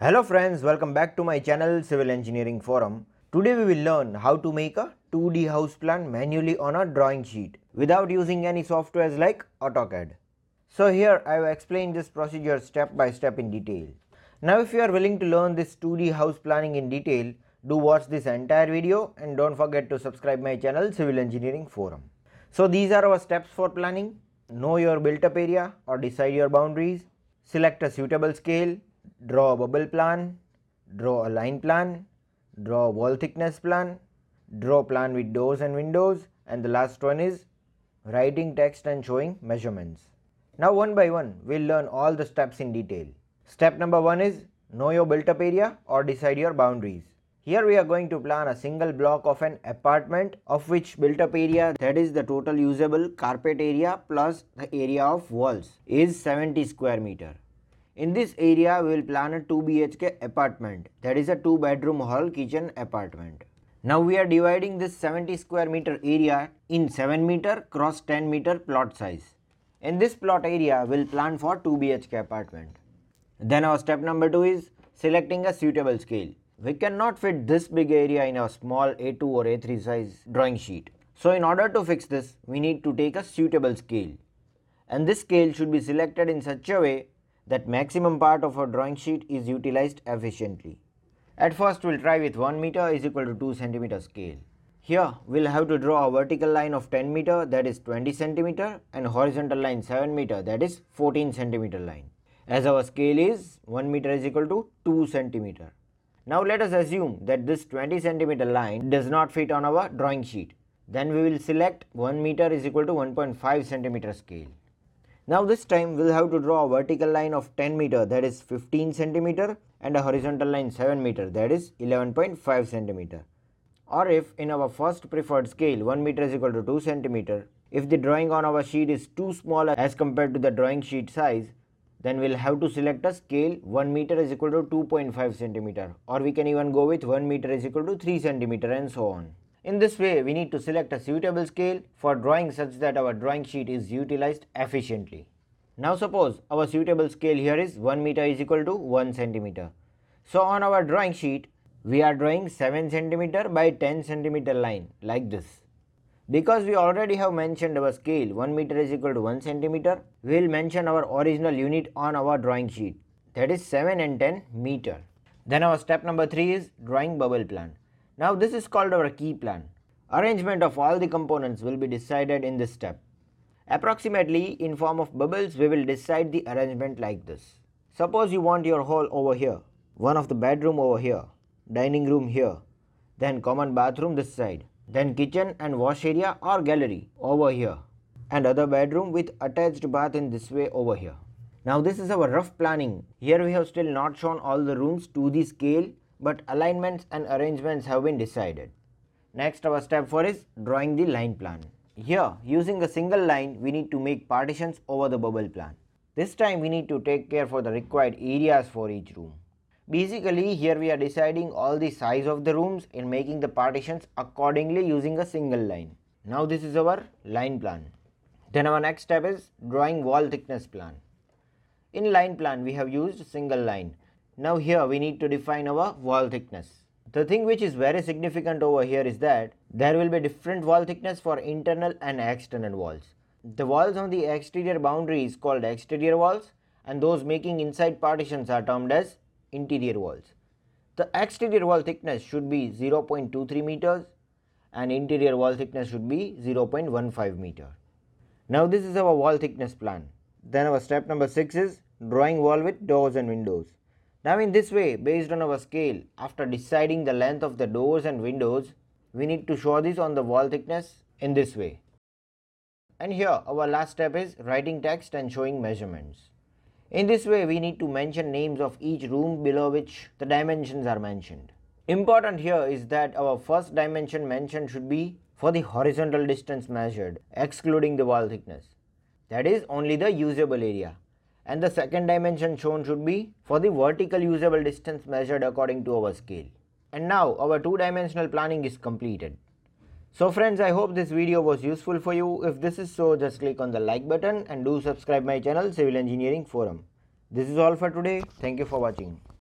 Hello friends, welcome back to my channel Civil Engineering Forum. Today we will learn how to make a 2D house plan manually on a drawing sheet without using any softwares like AutoCAD. So here I have explained this procedure step by step in detail. Now if you are willing to learn this 2D house planning in detail, do watch this entire video and don't forget to subscribe my channel Civil Engineering Forum. So these are our steps for planning. Know your built up area or decide your boundaries. Select a suitable scale. Draw a bubble plan. Draw a line plan. Draw a wall thickness plan. Draw plan with doors and windows. And the last one is writing text and showing measurements. Now one by one we'll learn all the steps in detail. Step number one is know your built up area or decide your boundaries. Here we are going to plan a single block of an apartment of which built up area that is the total usable carpet area plus the area of walls is 70 square meter. In this area we will plan a 2 BHK apartment that is a 2 bedroom hall kitchen apartment. Now we are dividing this 70 square meter area in 7 meter cross 10 meter plot size. In this plot area we will plan for 2 BHK apartment. Then our step number 2 is selecting a suitable scale. We cannot fit this big area in a small A2 or A3 size drawing sheet. So in order to fix this, we need to take a suitable scale. And this scale should be selected in such a way that maximum part of our drawing sheet is utilized efficiently. At first we'll try with 1 meter is equal to 2 centimeter scale. Here we'll have to draw a vertical line of 10 meter that is 20 centimeter and horizontal line 7 meter that is 14 centimeter line. As our scale is 1 meter is equal to 2 centimeter. Now let us assume that this 20 centimeter line does not fit on our drawing sheet. Then we will select 1 meter is equal to 1.5 centimeter scale. Now this time we will have to draw a vertical line of 10 meter that is 15 centimeter and a horizontal line 7 meter that is 11.5 centimeter. Or if in our first preferred scale 1 meter is equal to 2 centimeter, if the drawing on our sheet is too small as compared to the drawing sheet size, then we'll have to select a scale 1 meter is equal to 2.5 centimeter or we can even go with 1 meter is equal to 3 centimeter and so on. In this way, we need to select a suitable scale for drawing such that our drawing sheet is utilized efficiently. Now suppose our suitable scale here is 1 meter is equal to 1 centimeter. So on our drawing sheet, we are drawing 7 centimeter by 10 centimeter line like this. Because we already have mentioned our scale 1 meter is equal to 1 centimeter, we will mention our original unit on our drawing sheet that is 7 and 10 meter. Then our step number 3 is drawing bubble plan. Now this is called our key plan. Arrangement of all the components will be decided in this step. Approximately in form of bubbles we will decide the arrangement like this. Suppose you want your hall over here, one of the bedroom over here, dining room here, then common bathroom this side then kitchen and wash area or gallery over here and other bedroom with attached bath in this way over here. Now this is our rough planning. Here we have still not shown all the rooms to the scale but alignments and arrangements have been decided. Next our step 4 is drawing the line plan. Here using a single line we need to make partitions over the bubble plan. This time we need to take care for the required areas for each room. Basically here we are deciding all the size of the rooms and making the partitions accordingly using a single line. Now this is our line plan. Then our next step is drawing wall thickness plan. In line plan we have used single line. Now here we need to define our wall thickness. The thing which is very significant over here is that there will be different wall thickness for internal and external walls. The walls on the exterior boundary is called exterior walls and those making inside partitions are termed as interior walls. The exterior wall thickness should be 0.23 meters and interior wall thickness should be 0.15 meter. Now this is our wall thickness plan. Then our step number 6 is drawing wall with doors and windows. Now in this way based on our scale after deciding the length of the doors and windows we need to show this on the wall thickness in this way. And here our last step is writing text and showing measurements. In this way, we need to mention names of each room below which the dimensions are mentioned. Important here is that our first dimension mentioned should be for the horizontal distance measured, excluding the wall thickness. That is only the usable area. And the second dimension shown should be for the vertical usable distance measured according to our scale. And now our two dimensional planning is completed. So friends, I hope this video was useful for you. If this is so, just click on the like button and do subscribe my channel Civil Engineering Forum. This is all for today. Thank you for watching.